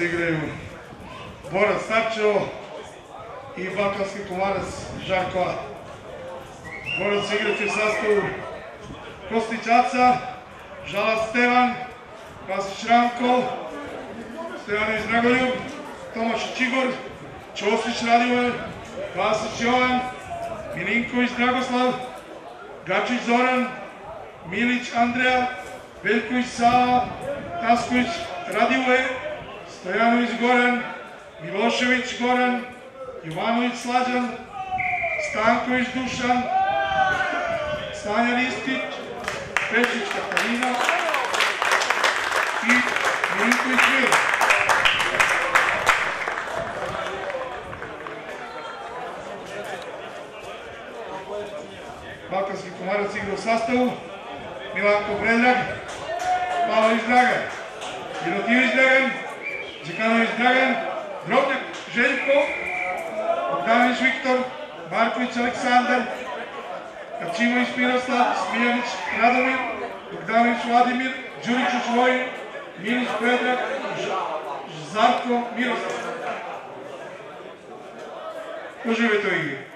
Igraju Bora Starčevo i Balkanski komarac Žarkova. Borac igrati u sastavu Kostić Aca, Žalac Stevan, Vasić Ranko, Stevanović Dragoljub, Tomašić Igor, Ćosić Radivoj, Vasić Jovan, Milinković Dragoslav, Gačić Zoran, Milić Andreja, Veljković Sava, Tasković Radivoje, Stojanović Goran, Milošević Goran, Jovanović Slađan, Stanković Dušan, Stanja Ristić, Pečić Katarina i Milinković Mira. Balkanski komarac igra u sastavu, Milanko Predrag, Pavlović Dragan, Mirotivić Dragan, Чеканович Драган, Родник Желко, Богданович Виктор, Маркович Александр, Капчимович Мирослав, Смијанич Радомир, Богданович Владимир, Джурич Vojin, Milić Predrag, Жзарко Мирослав. Uživajte u.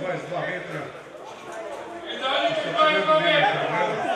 voz do Barreto. Cuidado que vai comer!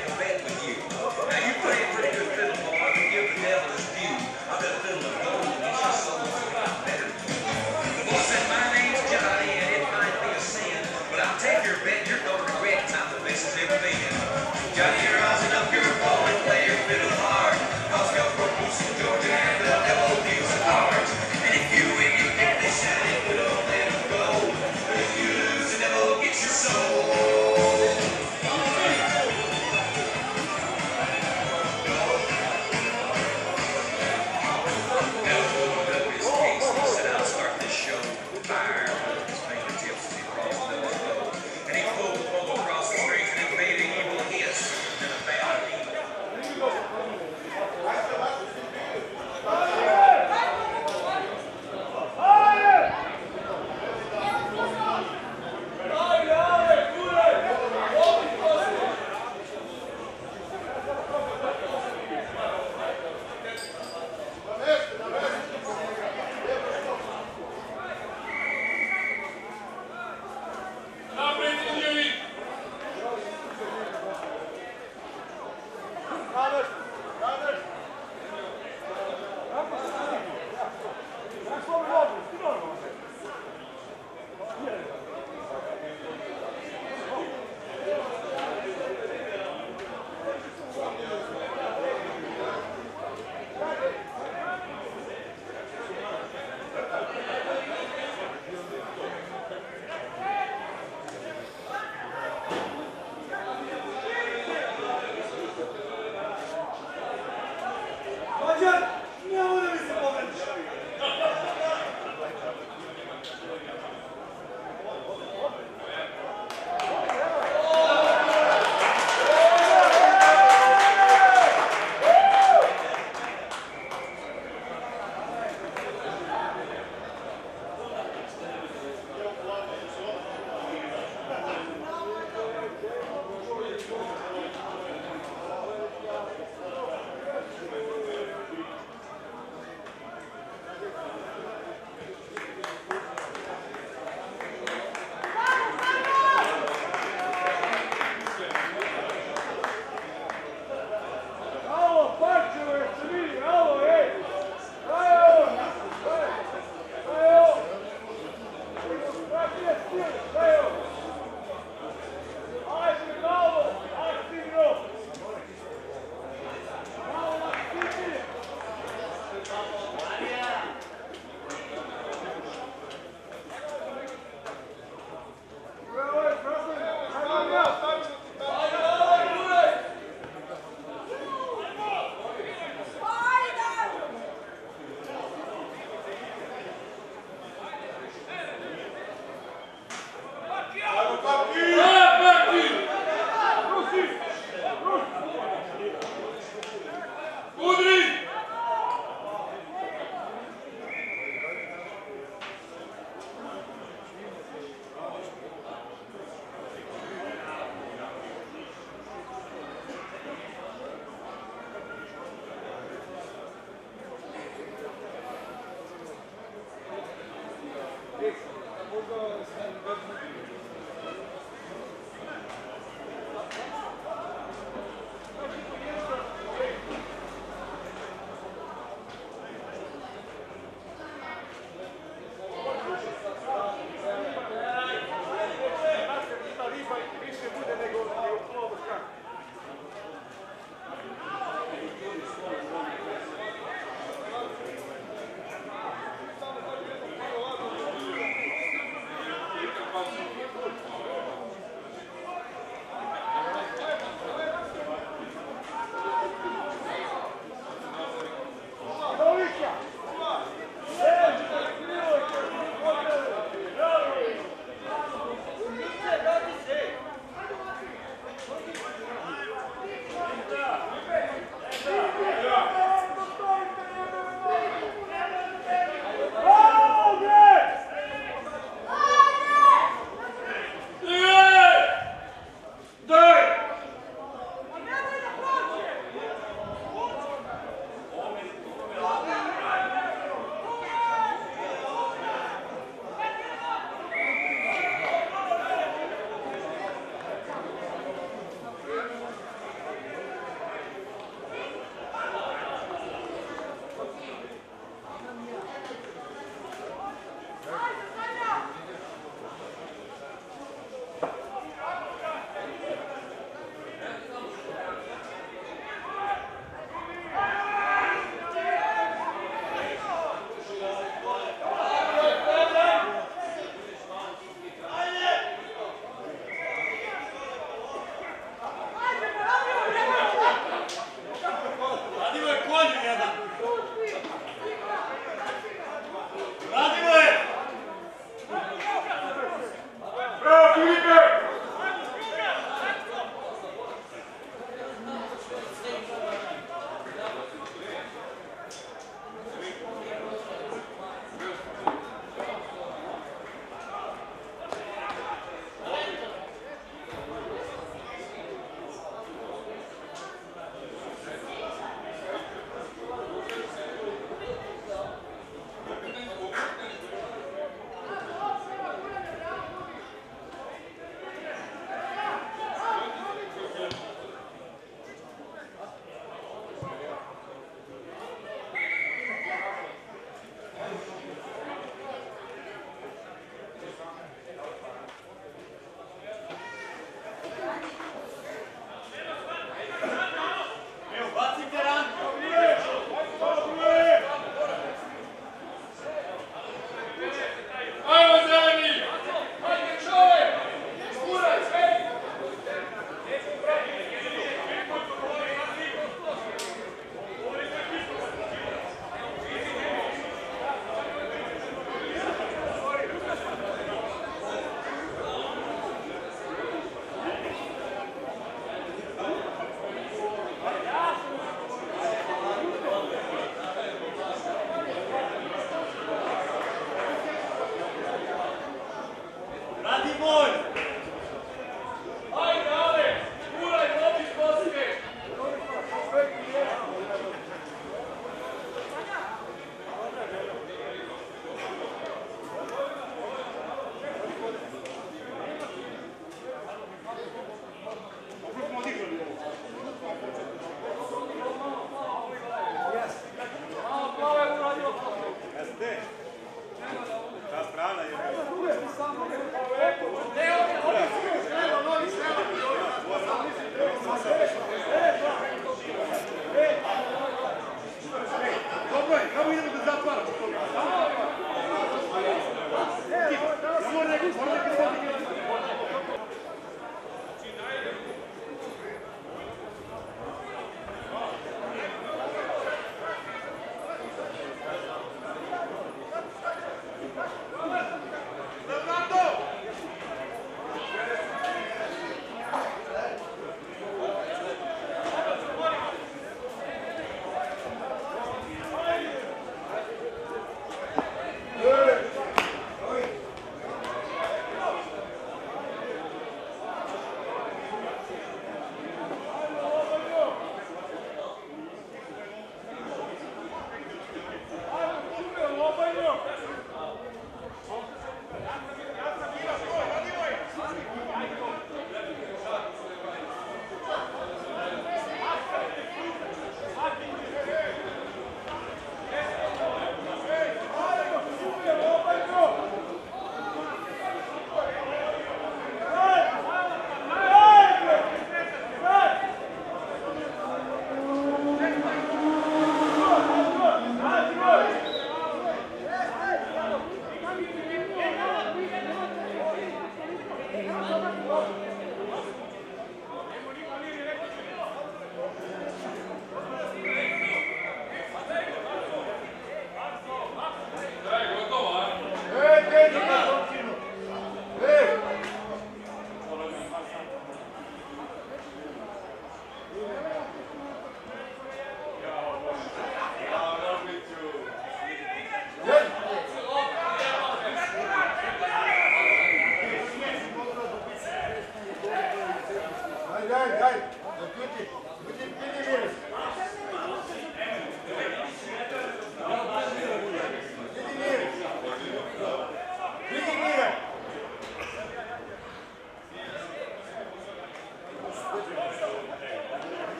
Atacak. Ne olur bize?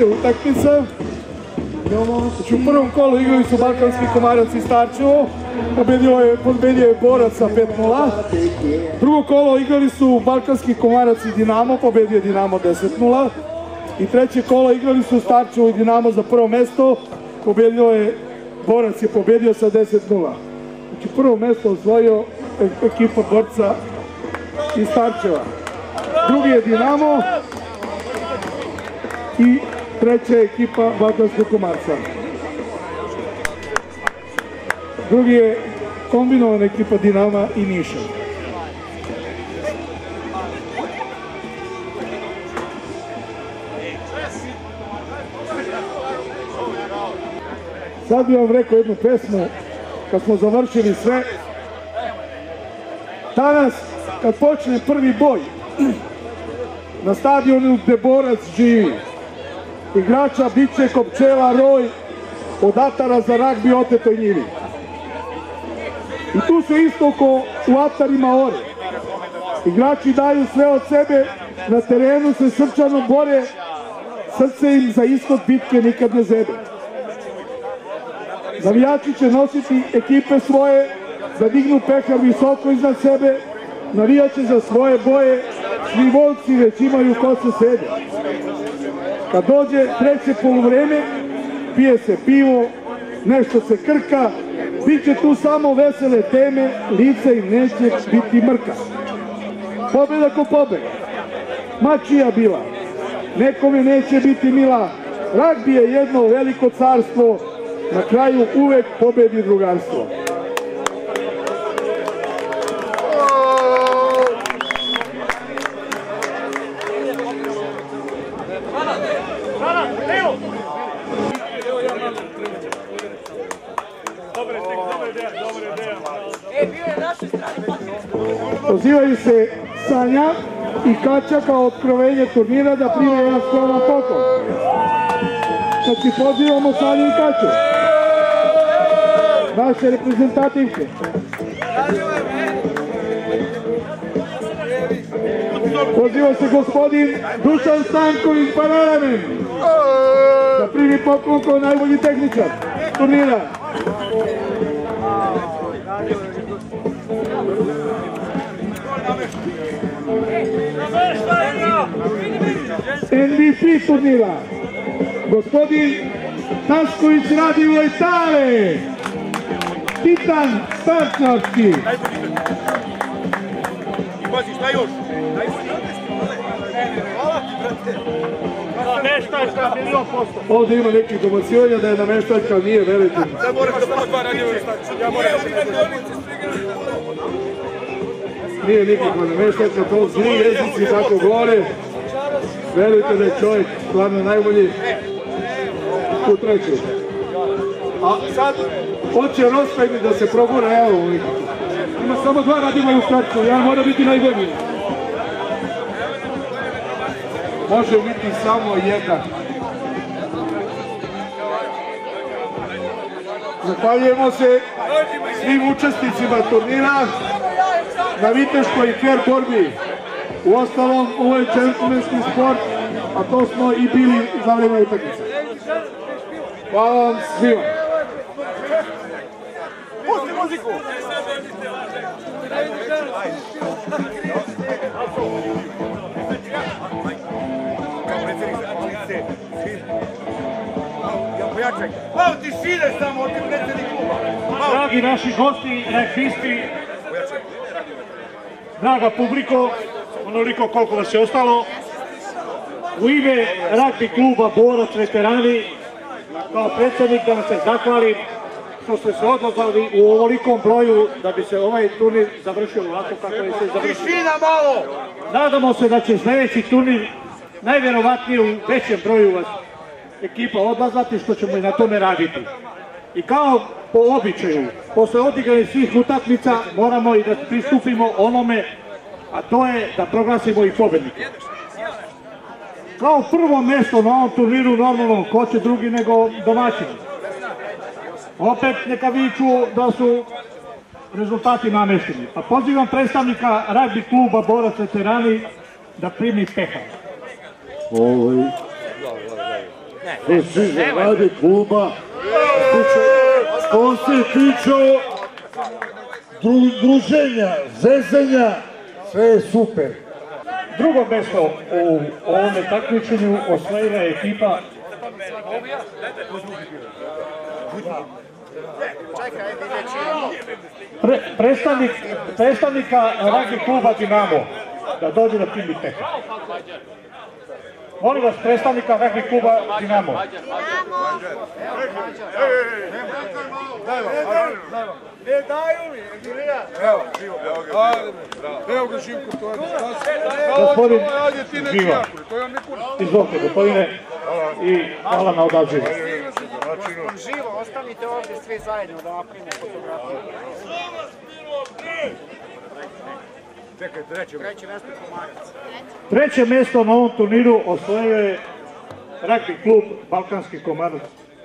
Rezultate utakmica. Znači, u prvom kolu igrali su Balkanski komarac iz Starčevo, pobedio je, pobedio je Borac sa 5-0. Drugo kolo igrali su Balkanski komarac i Dinamo, pobedio je Dinamo 10-0. I treće kolo igrali su Starčevo i Dinamo za prvo mesto, pobedio je, Borac je pobedio sa 10-0. Znači prvo mesto osvojio e- ekipa borca iz Starčeva. Drugi je Dinamo, i treća ekipa Balkanskog komarca. Drugi je kombinovana ekipa Dinama i Niša. Sad bih vam rekao jednu pesmu, kad smo završili sve. Danas, kad počne prvi boj, na stadionu gde Borac živi. Igrača bit će ko pčela roj od atara za ragbi otetoj njivi. I tu se isto ko u atarima ore. Igrači daju sve od sebe, na terenu se srčano bore, srce im za ishod bitke nikad ne zebe. Navijači će nositi ekipe svoje, da dignu pehar visoko iznad sebe, navijaće za svoje boje, svi volci već imaju ko se sede. Kad dođe treće poluvreme, pije se pivo, nešto se krka, bit će tu samo vesele teme, lice im neće biti mrka. Pobjeda ko pobjeda, ma čija bila, nekome neće biti mila, ragbi je jedno veliko carstvo, Na kraju uvek pobedi drugarstvo. Se Sanja i Kaća kao otkrovenje turnira da prime jedan skroman poklon. Znači pozivamo Sanju i Kaću. Naše reprezentativke. Poziva se gospodin Dušan Stanković Bananamen da primi poklon kao najbolji tehničar turnira. MVP turnira. Gospodin Tašković Radivoj Tale. Titan Starčarski. Pazi, šta još? Nameštaljka milion posto. Ovdje ima nekih domacivanja da je nameštaljka, nije, verujte mi. Da moraš da potva radi Ja moram Nije nikakva nameštaljka, to zli jezici tako gore. Verujte da je čovjek stvarno najbolji u treću. A sad hoće Rospajmi da se progura, evo ovdje. Ima samo dva radima u startu, jedan mora biti najbolji. Može biti samo jedan. Zahvaljujemo se svim učesnicima turnira na Viteškoj i fair borbi. U ostalom, ovo je džentlmenski sport, a to smo i bili za vreme utakmice. Hvala vam svima. Pusti muziku! Malo tišine samo, ti predsjednik kluba. Dragi naši gosti, rekvisti, draga publiko, onoliko koliko vas je ostalo, u ime ragbi kluba Borac veterani, kao predsjednik da vam se zahvalim što ste se odlazali u ovolikom broju da bi se ovaj turnir završio ovako kako je se završio. Malo! Nadamo se da će sljedeći turnir najvjerovatnije u većem broju vas ekipa odlazati što ćemo i na tome raditi. I kao po običaju, posle odigranih svih utakmica moramo i da pristupimo onome, a to je da proglasimo i pobednike. Kao prvo mjesto na ovom turniru normalno, ko će drugi nego domaćini. Opet neka viču da su rezultati namješteni. Pa pozivam predstavnika ragbi kluba Borac veterani da primi pehar. Ovaj, što se tiče radi kluba, što se tiče dru- druženja, zezanja, sve je super. Drugo mjesto u ovome takmičenju osvojila je ekipa Pre, predstavnik, predstavnika ragbi kluba Dinamo da dođe da primi. Molim vas, predstavnika ragbi kluba Dinamo. Ne daju mi. Evo, živo. Evo ga Živko, to je Gospodin Živa. jakor, to je on nekur. Izvolite, gospodine, i hvala na odazivu. Živo, ostanite ovdje svi zajedno da napravimo fotografiju. Čekaj, treće. Treće mjesto Komarac. Treće mjesto na ovom turniru osvojio je ragbi klub Balkanski komarac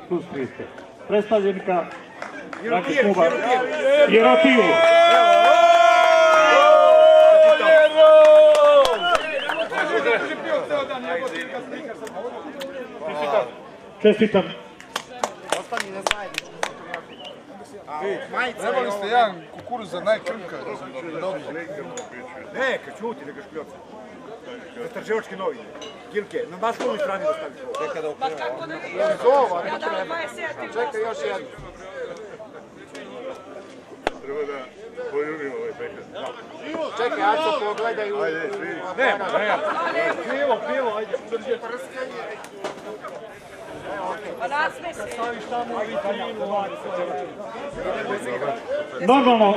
plus 300. Predstavljenika ragbi kluba Jerotivu. Čestitam. Ostani na zajedničku fotografiju. Majica je Trebali ste ovo. jedan kukuruz za najkrmka. Dobro. Ne, kad čuti, neka škljoca. Za straživačke novine. Gilke, na naslovnoj strani da ovo. Čekaj da okrenu. Iz ova ne treba. Čekaj još jednu. Treba da poljubimo ovaj pekar. Čekaj, Aco, pogledaj u... Ajde, svi. Ne, ne. Pivo, pivo, ajde. Prskanje. Normalno,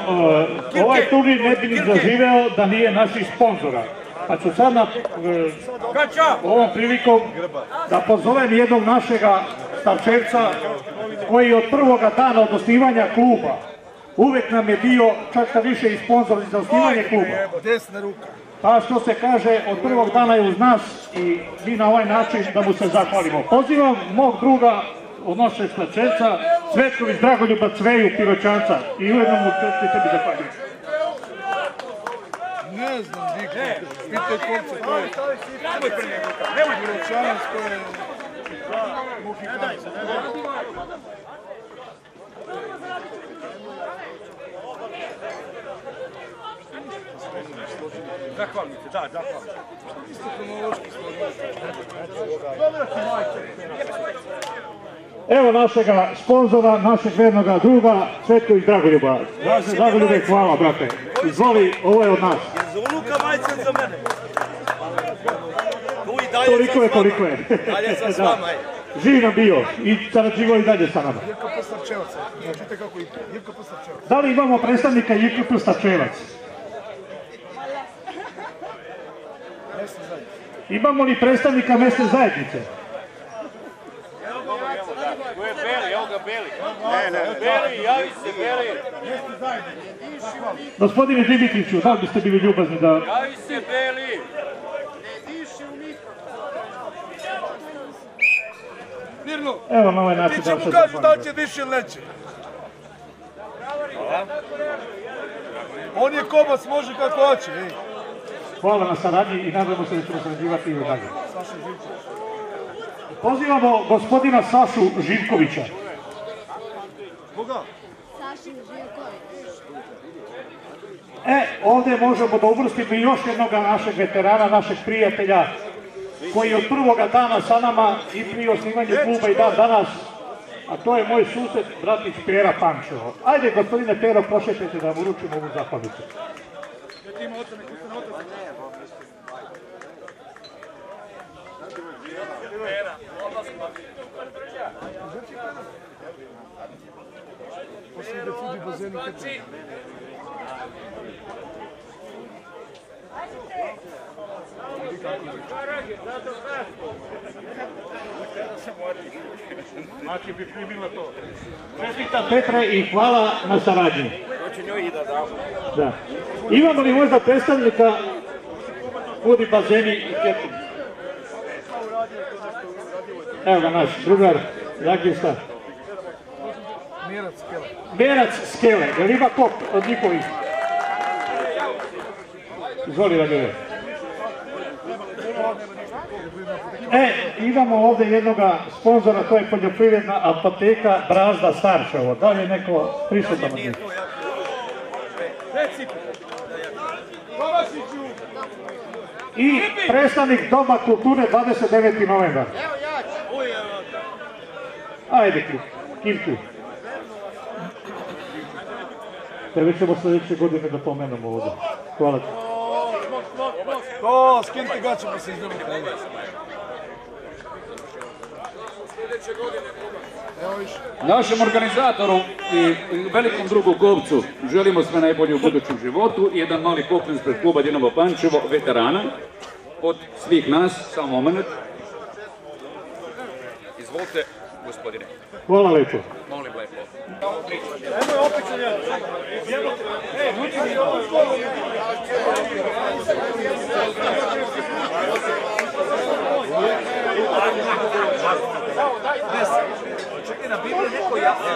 e, ovaj turnir ne bi ni zaživeo da nije naših sponzora. Pa ću sad na, e, ovom prilikom da pozovem jednog našega starčevca koji od prvoga dana od osnivanja kluba uvijek nam je bio čak kad više i sponzor za osnivanje kluba. Desna ruka. Pa što se kaže, od prvog dana je uz nas i mi na ovaj način da mu se zahvalimo. Pozivam mog druga od našeg Slačevca, Cvetković Dragoljuba Cveju Piroćanca i ujedno mu čestite sebi zahvaljujem. Ne znam, Diko. Pitaj kopce, to je... Nemoj pre njega. Nemoj Piroćanac, to je... Mohikanac. Zahvalite, da, zahvalite. Kronološki Evo našega sponzora, našeg vernoga druga, Cvetković Dragoljuba. Dragoljube, hvala brate. Izvoli, ovo je od nas. Za unuka majica za mene. Toliko je, toliko je. Dalje sam s vama, ej. Živi nam bio i sarađivo i dalje sa nama. Jirka kako Postarčevac. Da li imamo predstavnika Jirka Starčevac? Imamo li predstavnika mesne zajednice? Tu je Beli, evo ga Beli. Ne, ne, Beli, javi se Beli. Gospodine Dimitriću, da li biste bili ljubazni da... Javi se Beli. Mirno, Evo na ovaj način da se kažu da će diši ili neće. On je kobac, može kako hoće. Ej. Hvala na saradnji i nadamo se da ćemo sarađivati i u dalje. Pozivamo gospodina Sašu Živkovića. Koga? Sašin Živković. E, ovdje možemo da uvrstimo i još jednog našeg veterana, našeg prijatelja, koji je od prvoga dana sa nama i prije osnivanja kluba i dan danas, a to je moj sused, bratić Pera Pančevo. Ajde, gospodine Pero, prošetajte da uručimo ovu zahvalnicu. Poslije bazeni Petra. Znači bi primila to. Čestita Petre i hvala na saradnji. Da. Imamo li možda predstavnika Budi bazeni i Ketin? Evo ga naš drugar, Jagista. Mirac Kele. Berac Skele, jel ima kop od njihovih? Izvoli Radile. E, imamo ovdje jednoga sponzora, to je poljoprivredna apoteka Brazda Starčevo. Da li je neko prisutan od njih? I predstavnik Doma kulture 29. novembar. Ajde, Kimki. Tebe ćemo sljedeće godine da pomenemo ovdje. Hvala ti. O, skinite gače pa se izdemo. Evo više. Našem organizatoru i velikom drugu Govcu želimo sve najbolje u budućem životu i jedan mali poklon ispred kluba Dinamo Pančevo, veterana, od svih nas, samo moment. Izvolite, gospodine. Hvala lepo. Molim lepo. Ajmo opet se jedno. Evo, ljudi mi. Čekaj, na Bibliju neko jasno.